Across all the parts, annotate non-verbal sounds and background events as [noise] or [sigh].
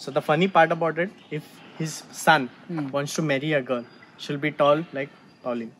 So the funny part about it, if his son wants to marry a girl, she'll be tall like Pauline.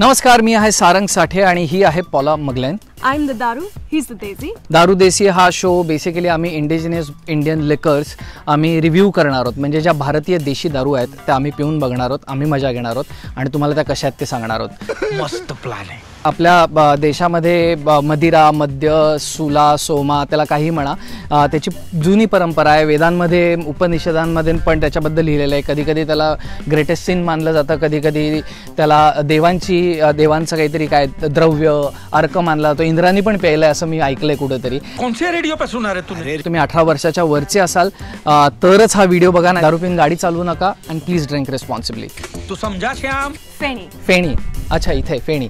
नमस्कार मी आहे सारंग साठे आणि ही आहे पॉला मगलेन I'm the Daru, he's the Daisy. दारू देसी हा show basically आम्ही indigenous Indian liquors आम्ही review करणार आहोत. म्हणजे ज्या भारतीय देशी दारू आहेत त्या आम्ही पिऊन बघणार आहोत आम्ही मजा घेणार आहोत आणि तुम्हाला त्या कशा आहेत ते सांगणार आहोत. [laughs] मस्त प्लॅन आहे. आपल्या देशामध्ये मदिरा मद्य सुला सोमा त्याला काही म्हणा त्याची जुनी परंपरा आहे. वेदांमध्ये उपनिषदांमध्ये पण त्याच्याबद्दल लिहिलेलं आहे. कधी कधी त्याला ग्रेटेस्ट सीन मानलं जातं. कधी कधी त्याला देवांची देवांचं काहीतरी काय द्रव्य अर्क मानला तो इंद्रानी पण प्यायलाय असं मी ऐकलंय कुठेतरी. कौन से रेडियो पे सुना रहे तूने तुम्ही अठरा वर्षाच्या वरचे असाल. तरच हा व्हिडिओ बघा. दारू पिऊन गाडी चालवू नका. अँड प्लीज ड्रिंक रेस्पॉन्सिबली तू समझा श्याम? Fanny. फेणी. अच्छा इथे फेणी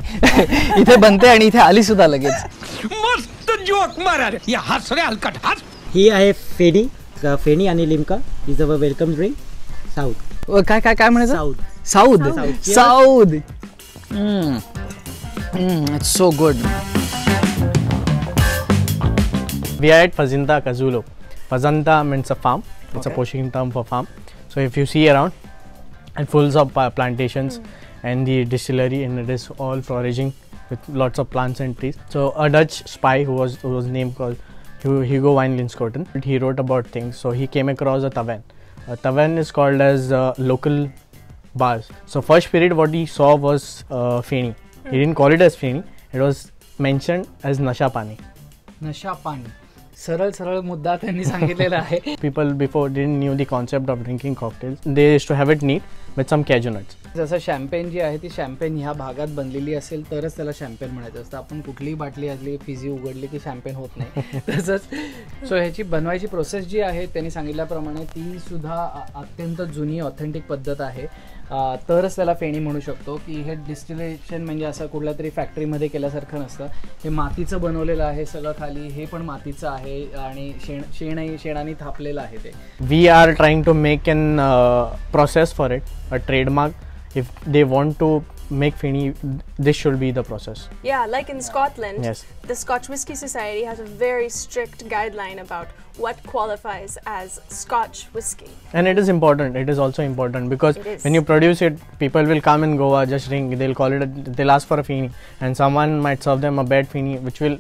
इथे बनते आणि इथे आली सुद्धा लगेच मस्त जोक मारा रे या हस रे हलकट हस ही आहे फेणी क- फेणी आणि Limca is our welcome drink south अ, काय काय काय म्हणायचं south south South. South it's so good We are at Fazinta Kazulo. Fazanta means a farm. It's a Poshin term for farm. So if you see around, it fulls of uh, plantations and the distillery, and it is all foraging with lots of plants and trees. So a Dutch spy who was who was named called Hu- Hugo van Linschoten, he wrote about things. So he came across a tavern. A tavern is called as uh, local bars. So first period what he saw was uh, Feni. He didn't call it as Feni. It was mentioned as Nasha Pani. नशा पाणी सरळ सरळ मुद्दा त्यांनी सांगितलेला आहे [laughs] people before didn't knew the concept of drinking cocktails. They used to have it some cashew nuts. जसं champagne जी आहे ती शॅम्पेन ह्या भागात बनलेली असेल तरच त्याला शॅम्पेन म्हणायचं असतं. आपण कुठलीही बाटली असली फिजी उघडली की शॅम्पेन होत नाही. [laughs] तसंच सो ह्याची बनवायची प्रोसेस जी आहे त्यांनी सांगितल्याप्रमाणे ती सुद्धा अत्यंत जुनी ऑथेंटिक पद्धत आहे. तरच त्याला फेणी म्हणू शकतो की हे डिस्टिलेशन म्हणजे असं कुठल्या तरी फॅक्टरीमध्ये केल्यासारखं नसतं. हे मातीचं बनवलेलं आहे सगळं खाली हे पण मातीचं आहे आणि शेण शेणही शेणाने थापलेलं आहे ते. Are trying to make an uh, process for it, a trademark. If they want to make Fini, this should be the process. Yeah, like in Scotland, Yes. the Scotch Whisky Society has a very strict guideline about what qualifies as Scotch whisky. And it is important. It is also important because when you produce it, people will come in Goa just drink. They'll call it. A, they'll ask for a Fini, and someone might serve them a bad Fini, which will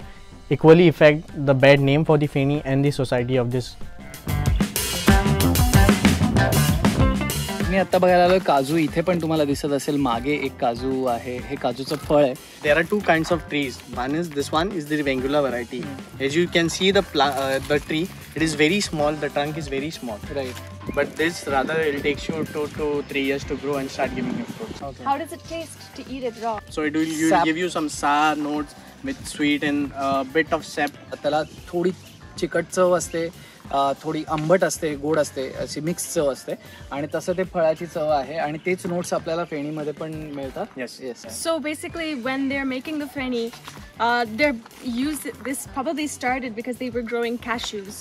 equally affect the bad name for the Fini and the society of this मी आता बघायला आलो काजू इथे पण तुम्हाला दिसत असेल मागे एक काजू आहे हे काजूचं फळ आहे. There are two kind of trees one is this one is the Vengurla variety as you can see the the tree it is very small the trunk is very small right but this rather it takes you two to three years to grow and start giving so it will you give you some sour notes with sweet and bit of sap त्याला थोडी चिकट चव असते. थोडी आंबट असते गोड असते अशी मिक्स चव असते आणि तसं ते फळाची चव आहे आणि तेच नोट्स आपल्याला फेणीमध्ये पण मिळतात Yes. Yes So basically, when they're making the Fanny, uh, they're used. This probably started because they were growing cashews,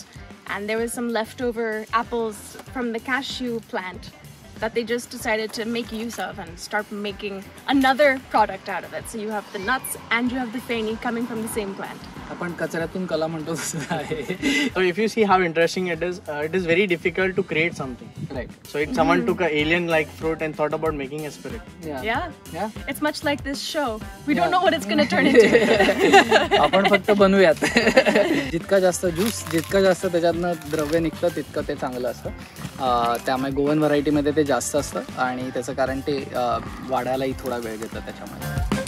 and there was some leftover apples from the cashew plant that they just decided to make use of and start making another product out of it. So you have the nuts and you have the Fanny coming from the same plant. आपण कचऱ्यातून कला म्हणतो तसं आहे. If you see how interesting it is it is very difficult to create something right so it summon to alien like fruit and thought about making a spirit it's much like this so we don't know what is connect आपण फक्त बनवूयात. जितका जास्त juice जितका जास्त त्याच्यातनं द्रव्य निघतं तितकं ते चांगलं असतं. त्यामुळे गोवन व्हरायटीमध्ये ते जास्त असतं आणि त्याचं कारण ते वाढायलाही थोडा वेळ घेतं त्याच्यामध्ये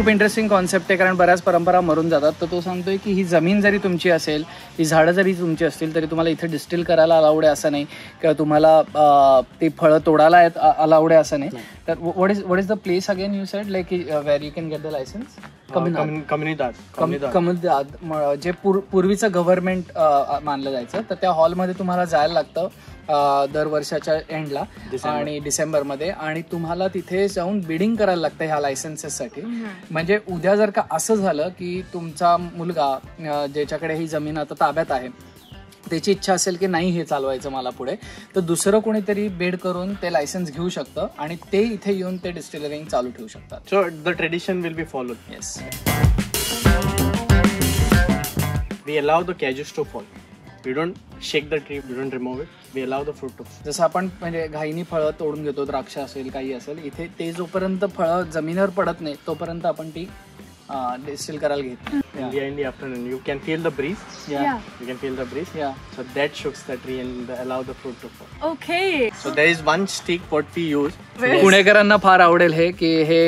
खूप इंटरेस्टिंग कॉन्सेप्ट आहे कारण बऱ्याच परंपरा मरून जातात. तर तो सांगतोय की ही जमीन जरी तुमची असेल ही झाडं जरी तुमची असतील तरी तुम्हाला इथे डिस्टिल करायला अलाउड आहे असं नाही. किंवा तुम्हाला ते ती फळं तोडायला अलाउड आहे असं नाही. तर what is what is the place again you said like where you can get the licence म- जे पूर- पूर्वीचं गव्हर्नमेंट मानलं जायचं तर त्या हॉलमध्ये तुम्हाला जायला लागतं दर वर्षाच्या एंडला आणि डिसेंबरमध्ये. आणि तुम्हाला तिथे जाऊन बिडिंग करायला लागतं ह्या लायसन्सेससाठी म्हणजे उद्या जर का असं झालं की तुमचा मुलगा ज्याच्याकडे ही जमीन आता ताब्यात आहे त्याची इच्छा असेल की नाही हे चालवायचं मला पुढे तर दुसरं कोणीतरी बेड करून ते लायसन्स घेऊ शकतं आणि ते इथे येऊन ते डिस्टिलरिंग चालू ठेवू शकतात So the tradition will be followed. Yes allow the cages to fall. We don't shake the tree, we don't remove it. We allow the fruit to fall. जसं आपण म्हणजे घाईनी फळं तोडून घेतो द्राक्ष असेल काही असेल इथे ते जोपर्यंत फळं जमिनीवर पडत नाही तोपर्यंत आपण ती डिस्टिल करायला घेत. India in afternoon you can feel the breeze you can feel the breeze yeah so that shakes that tree and allow the fruit to fall okay so that is one stick what we use पुणेकरांना फार आवडेल हे की हे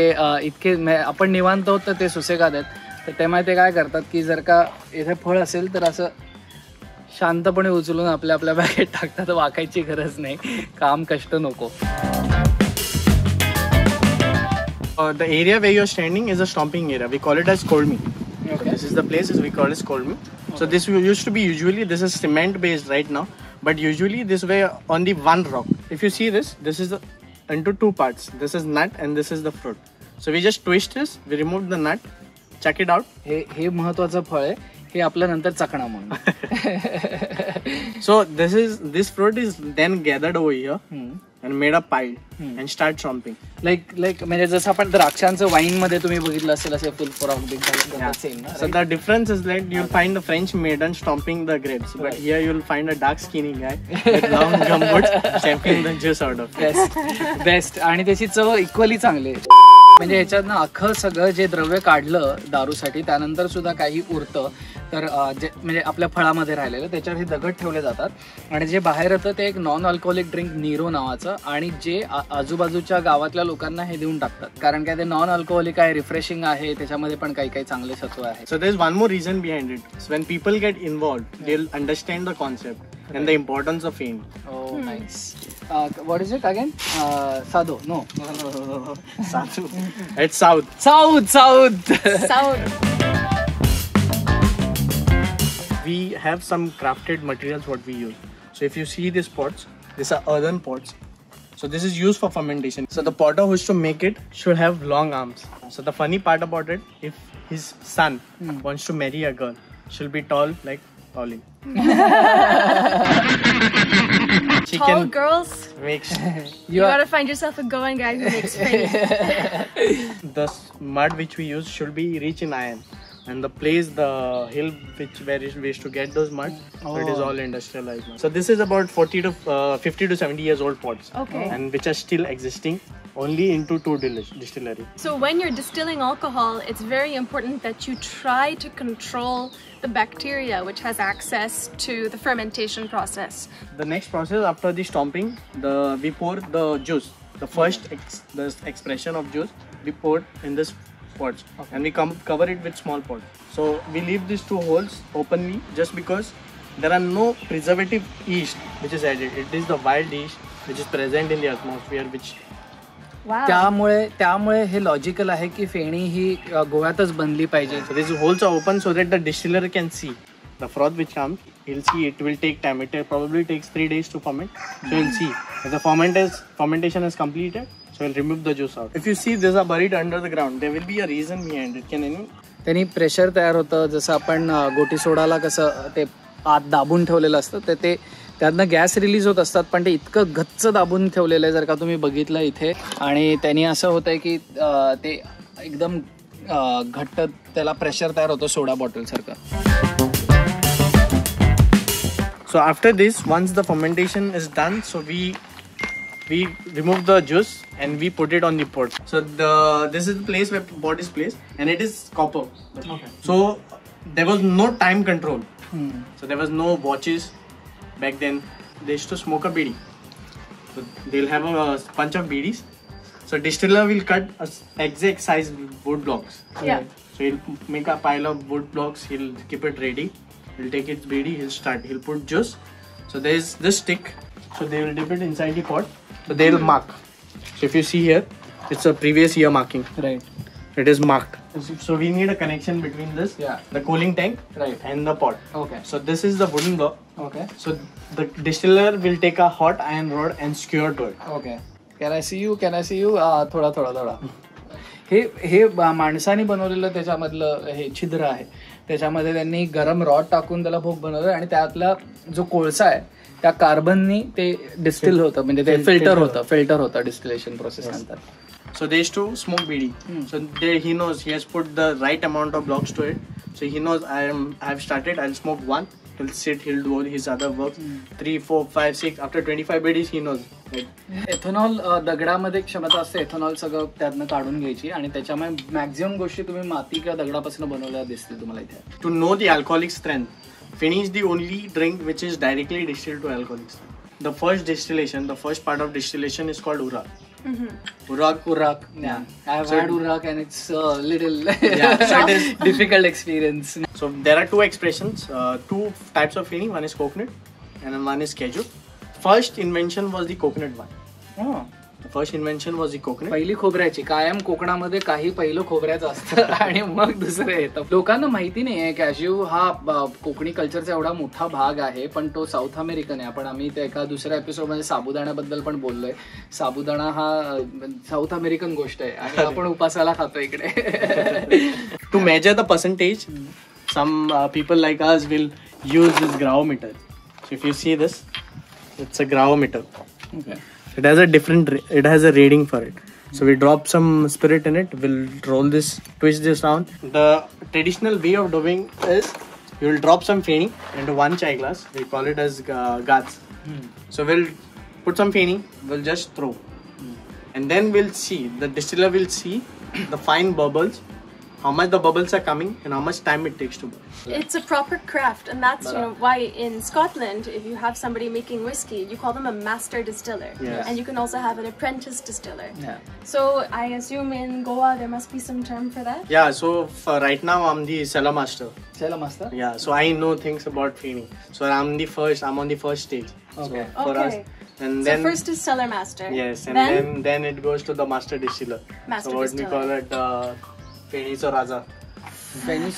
इतके आपण निवांत होत तर ते सुसेगा आहेत. तर तेव्हा ते काय करतात की जर का इथे फळ असेल तर असं शांतपणे उचलून आपल्या आपल्या बॅगेत टाकतात. वाकायची गरज नाही. काम कष्ट नको. Uh, the area where you're standing is a stomping area. We call it as Kolmi. Okay. This is the place is we call it Kolmi. So this used to be usually this is cement based right now, but usually this way on the one rock. If you see this, this is the, into two parts. This is nut and this is the fruit. So we just twist this, we remove the nut, check it out. हे हे महत्वाचं फळ आहे हे आपल्या नंतर चकणा म्हणून So this is this fruit is then gathered over here and made a pile and start stomping like like म्हणजे जसं आपण द्राक्षांचं वाईन मध्ये तुम्ही बघितलं असेल असे फुल for of big so the difference is like you find French made and stomping the grape you'll find a dark skinning best आणि त्याची चव इक्वली चांगली आहे. म्हणजे ह्याच्यातनं अख्खं सगळं जे द्रव्य काढलं दारूसाठी त्यानंतर सुद्धा काही उरतं. तर जे म्हणजे आपल्या फळामध्ये राहिलेलं त्याच्यावर हे दगड ठेवले जातात आणि जे बाहेर येतं ते एक नॉन अल्कोहोलिक ड्रिंक नीरो नावाचं आणि जे आजूबाजूच्या गावातल्या लोकांना हे देऊन टाकतात कारण काय ते नॉन अल्कोहोलिक आहे रिफ्रेशिंग आहे त्याच्यामध्ये पण काही काही चांगले सत्व आहे So there's one more reason behind it. So when people get involved, they'll understand the concept and the importance of fame. Oh nice what is it again साधो no Sadhu. It's south. South south Sound. We have some crafted materials what we use. So if you see these pots, these are earthen pots. So this is used for fermentation. So the potter who's to make it should have long arms. So the funny part about it, if his son hmm. wants to marry a girl, she'll be tall like Pauline. [laughs] she Tall can girls, make [laughs] you gotta find yourself a going guy who makes [laughs] fame. the mud which we use should be rich in iron. And the place, the hill which where we used to get those mud, so it is all industrialized. now. So this is about 40 to uh, 50 to 70 years old pots, Okay. and which are still existing, only into two distillery. So when you're distilling alcohol, it's very important that you try to control the bacteria which has access to the fermentation process. The next process after the stomping, the we pour the juice. The first ex, the expression of juice we pour in this pots, and we com- cover it with small pot. So we leave these two holes openly just because there are no preservative yeast which is added. It is the wild yeast which is present in the atmosphere which Wow. त्यामुळे त्यामुळे हे logical आहे की फेणी ही गोव्यातच बनली पाहिजे so these holes are open so that the distiller can see the froth which comes. He'll see it will take time. It probably takes three days to ferment. So he'll see if the ferment is, fermentation is completed. will remove the juice out. If you see these are buried under the ground, there will be a reason behind it. Can any? त्यांनी pressure तयार होतं जसं आपण गोटी सोडाला कसं ते आत दाबून ठेवलेलं असतं तर ते त्यांना गॅस रिलीज होत असतात पण ते इतकं गच्च दाबून ठेवलेलं आहे जर का तुम्ही बघितलं इथे आणि त्यांनी असं होतंय की ते एकदम घट्ट त्याला प्रेशर तयार होतं soda बॉटलसारखं so after this once the fermentation is done so we we remove the juice and we put it on the pot. So the this is the place where pot is placed, and it is copper. So there was no time control. Hmm. So there was no watches back then. They used to smoke a bidi. So they'll have a bunch of bidis. So distiller will cut a s- exact size wood blocks. Yeah. So he'll make a pile of wood blocks. He'll keep it ready. He'll take its bidi. He'll start. He'll put juice. So there's this stick. So they will dip it inside the pot. So they'll mark. So if you see here, it's a previous year marking. Right It is marked. So we need a connection between this, Yeah. the cooling tank, Right. and the pot. Okay So this is the wooden block. Okay So the distiller will take a hot iron rod and skewer to it. Okay can I see you can I see you थोडा थोडा थोडा हे हे ब- माणसाने बनवलेलं त्याच्यामधलं हे छिद्र आहे त्याच्यामध्ये त्यांनी गरम रॉड टाकून त्याला भोग बनवलं आणि त्यातला जो कोळसा आहे त्या कार्बननी ते डिस्टिल होतं म्हणजे ते फिल्टर होतं फिल्टर होतं डिस्टिलेशन प्रोसेस नंतर. So this to smoke beedi so they he knows he has put the right amount of blocks to it so he knows I am have started I smoke one he'll sit he'll do all his other work three four five six after twenty five beedis he knows ethanol दगडामध्ये क्षमता असते ethanol सगळं त्यातनं काढून घ्यायची आणि त्याच्यामुळे maximum गोष्टी तुम्ही माती किंवा दगडापासून बनवल्या दिसतील तुम्हाला इथे. To know the alcoholic strength Fini is the only drink which is directly distilled to alcoholics. The first distillation, the first part of distillation is called urak. Mm-hmm. Urak, urak. Yeah, I've so had urak and it's a little [laughs] yeah, [laughs] it is difficult experience. So there are two expressions, uh, two types of fini. One is coconut, and one is keju. First invention was the coconut one. Oh. First invention was the coconut. पहिली खोबऱ्याची कायम कोकणामध्ये काही पहिलं खोबऱ्याचं असतं. [laughs] आणि मग दुसरं येतं. लोकांना माहिती नाहीये कॅज्यू हा कोकणी कल्चरचा एवढा मोठा भाग आहे पण तो साऊथ अमेरिकन आहे. आपण आम्ही त्या एका दुसऱ्या एपिसोडमध्ये साबुदाण्याबद्दल पण बोललोय. साबुदाणा हा साऊथ अमेरिकन गोष्ट आहे आणि [laughs] आपण उपासाला खातो इकडे. [laughs] To measure the percentage, some uh, people like us will use this graometer. So if you see this, it's a. It has a different. It has a reading for it. So we drop some spirit in it. We'll roll this, twist this round. The traditional way of doing is you will drop some feni into one chai glass. We call it as uh, gats. So we'll put some feni. We'll just throw, and then we'll see. The distiller will see the fine bubbles, how much the bubbles are coming and how much time it takes to boil. It's a proper craft and that's you uh, know why in Scotland if you have somebody making whiskey you call them a master distiller yes. and you can also have an apprentice distiller. Yeah. So I assume in Goa there must be some term for that? Yeah so uh, right now I'm the cellar master. Cellar master? Yeah so I know things about training. So I'm the first I'm on the first stage. Okay. So okay. Us, and then, so first is cellar master. Yes, and then then, then it goes to the master distiller. Master so what we call it uh, Feni Soraza.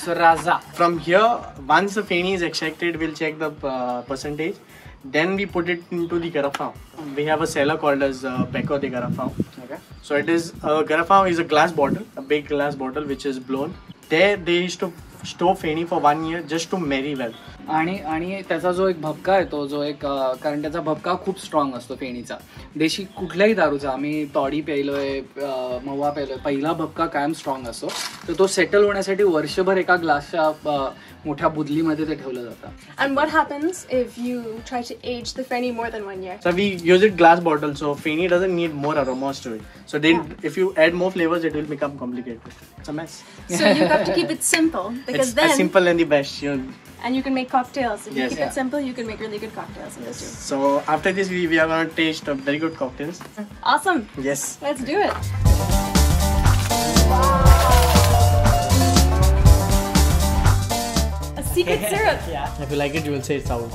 or Raza. From here, once the Feni is extracted, we'll check the uh, percentage. Then we put it into the garafao. We have a seller called as uh, Beko de Garafao. Okay. So it is, uh, garafao is a glass bottle, a big glass bottle which is blown. There they used to store feni for one year just to marry well आणि आणि त्याचा जो एक भपका येतो जो एक कारण त्याचा भपका खूप स्ट्रॉंग असतो फेणीचा. देशी कुठल्याही दारूचा आम्ही तॉडी प्यायलोय अं, मवा प्यायलोय पहिला भपका कायम स्ट्रॉंग असतो. तर तो सेटल होण्यासाठी वर्षभर एका ग्लासच्या मोठ्या बुदलीमध्ये ते ठेवलं जातं and what happens if you try to age the Feni more than one year? So we use it glass bottle, so Feni doesn't need more aromas to it. So then if you add more flavors, it will become complicated. It's a mess. So you have to keep it simple because It's then, as simple and the best. You know. and you can make cocktails. If you Yes. keep Yeah. it simple, you can make really good cocktails in this too. So after this, we, we are gonna taste uh, very good cocktails. Awesome. Yes. Let's do it. A Secret [laughs] syrup. If you like it, you will say it's sour.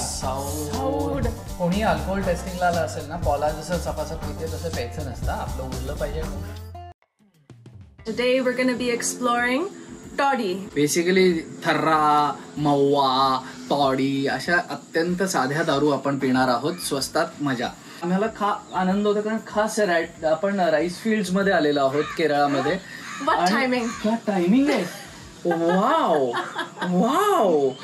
Sold. कोणी alcohol टेस्टिंगला आलं असेल ना पॉला जसं सपासप पिते तसं प्यायचं नसतं आपलं उरलं पाहिजे Today we're going to be exploring toddy. Basically थर्रा मव्वा तॉडी अशा अत्यंत साध्या दारू आपण पिणार आहोत स्वस्तात मजा आम्हाला खा आनंद होतो कारण खास राईट आपण राईस फील्डमध्ये आलेलो आहोत केरळामध्ये What आणि timing? क्या टायमिंग आहे wow. Wow.